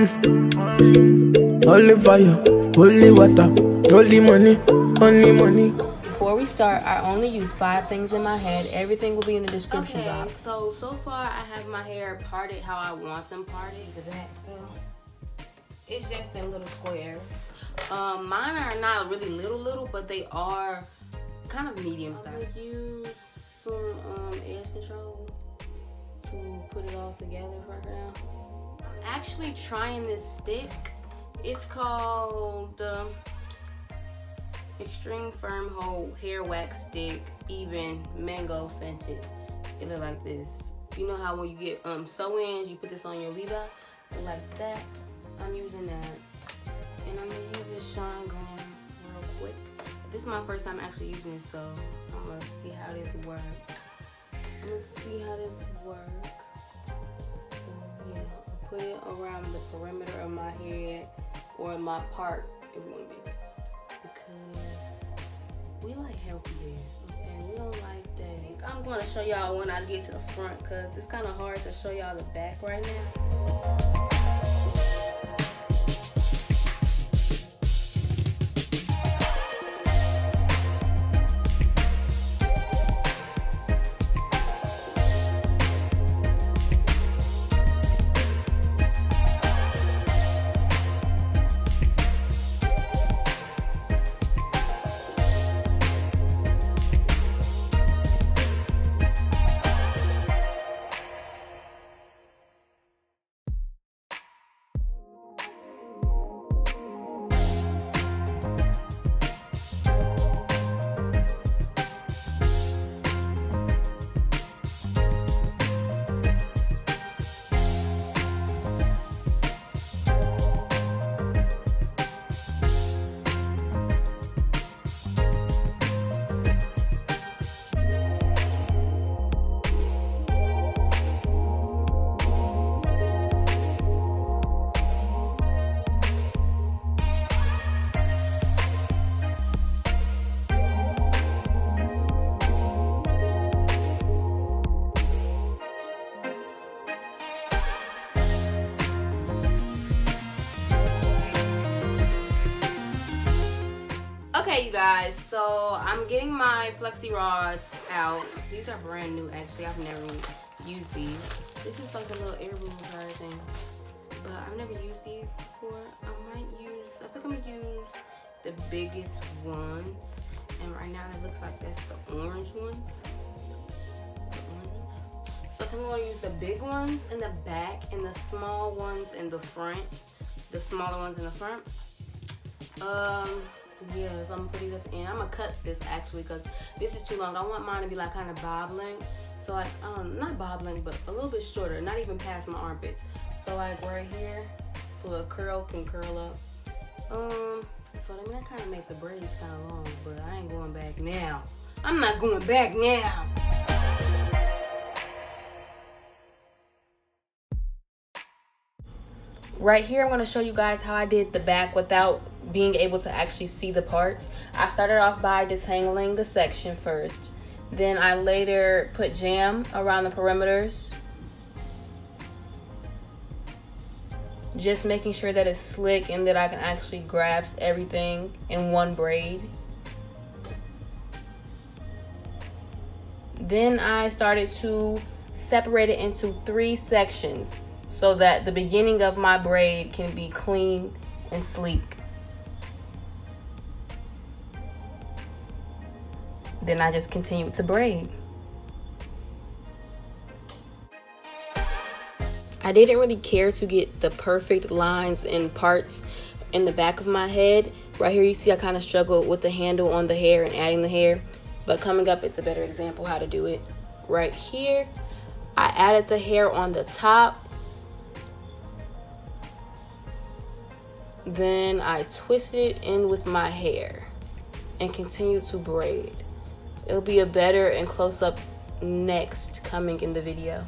Holy fire, holy water, holy money, money, money. Before we start, I only use five things in my head. Everything will be in the description Okay, box. so so far I have my hair parted how I want them parted. The back though, it's just a little square. Um, mine are not really little little, but they are kind of medium size. I would use some um, edge control to put it all together right now. Actually trying this stick. It's called um, Extreme Firm Hold Hair Wax Stick, Ebin mango scented. It look like this. You know how when you get um sew-ins, you put this on your leave like that. I'm using that, and I'm gonna use this Shine n Jam real quick. This is my first time actually using it, so I'm gonna see how this works. I'm gonna see how this works. Put it around the perimeter of my head or my part if you want to be because we like healthy hair and we don't like that. I'm going to show y'all when I get to the front because it's kind of hard to show y'all the back right now. Okay, you guys, so I'm getting my flexi rods out. These are brand new, actually. I've never used these. This is like a little air balloon thing, but I've never used these before. I might use, I think I'm gonna use the biggest ones. And right now it looks like that's the orange ones. So I'm gonna use the big ones in the back and the small ones in the front. The smaller ones in the front. Um, Yes, I'm gonna put these at the end. I'm gonna cut this actually because this is too long. I want mine to be like kind of bobbling. So like, um, not bobbling, but a little bit shorter, not even past my armpits. So like right here, so the curl can curl up. Um, so I mean, that kind of make the braids kind of long, but I ain't going back now. I'm not going back now. Right here, I'm to show you guys how I did the back without being able to actually see the parts. I started off by detangling the section first. Then I later put jam around the perimeters. Just making sure that it's slick and that I can actually grasp everything in one braid. Then I started to separate it into three sections so that the beginning of my braid can be clean and sleek. Then I just continued to braid. I didn't really care to get the perfect lines and parts in the back of my head. Right here you see I kind of struggled with the handle on the hair and adding the hair. But coming up it's a better example how to do it. Right here I added the hair on the top. Then I twisted it in with my hair and continue to braid. It'll be a better and close up next coming in the video.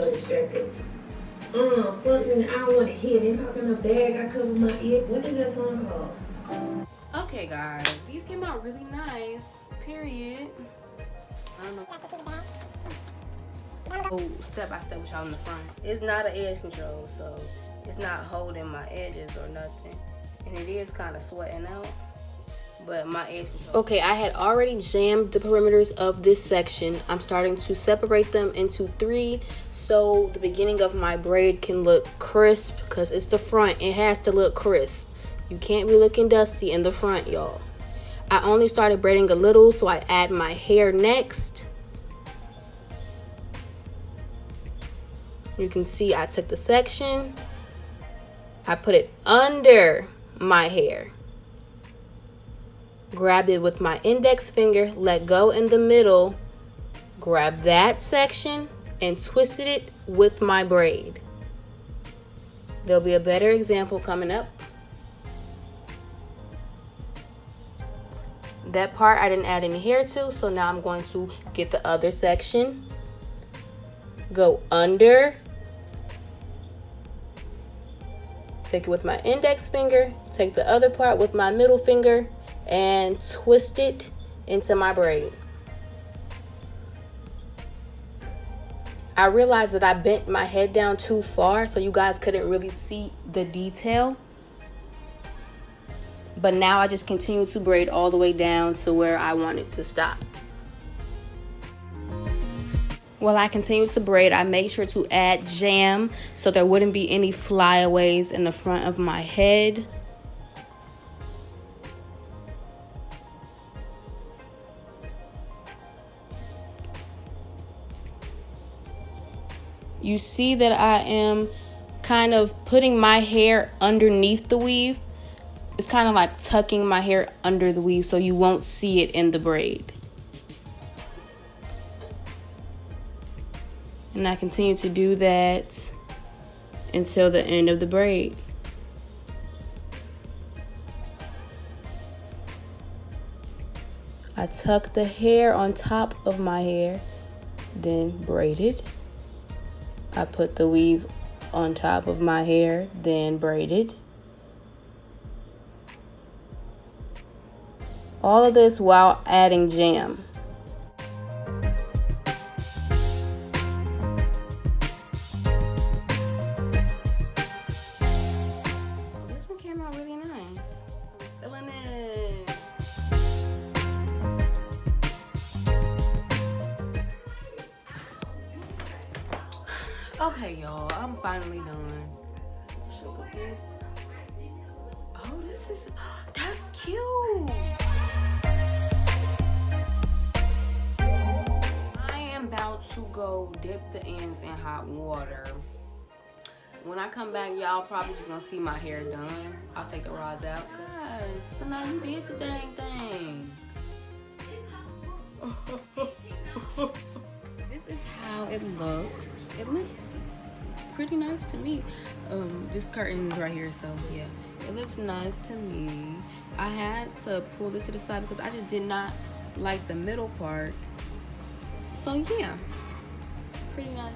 So distracted. Um, fuck, I don't want to hear. They talking a bag. I cover my ear. What is that song called? Okay, guys, these came out really nice. Period. I don't know. Oh, step by step with y'all in the front. It's not an edge control, so it's not holding my edges or nothing. And it is kind of sweating out. But my. Okay, I had already jammed the perimeters of this section. I'm starting to separate them into three so the beginning of my braid can look crisp because it's the front. It has to look crisp. You can't be looking dusty in the front, y'all. I only started braiding a little, so I add my hair next. You can see I took the section, I put it under my hair. Grabbed it with my index finger, let go in the middle, grab that section and twisted it with my braid. There'll be a better example coming up. That part I didn't add any hair to, so now I'm going to get the other section, go under, Take it with my index finger, take the other part with my middle finger, and twist it into my braid. I realized that I bent my head down too far so you guys couldn't really see the detail. But now I just continue to braid all the way down to where I want it to stop. While I continue to braid, I made sure to add jam so there wouldn't be any flyaways in the front of my head. You see that I am kind of putting my hair underneath the weave. It's kind of like tucking my hair under the weave so you won't see it in the braid. And I continue to do that until the end of the braid. I tuck the hair on top of my hair, then braid it. I put the weave on top of my hair, then braided. All of this while adding jam. Okay, y'all, I'm finally done. Look at this. Oh, this is, that's cute. I am about to go dip the ends in hot water. When I come back, y'all probably just gonna see my hair done. I'll take the rods out. Gosh, so now you did the dang thing. this is how it looks. It looks pretty nice to me. Um, this curtain is right here, so yeah, it looks nice to me. I had to pull this to the side because I just did not like the middle part. So yeah, pretty nice.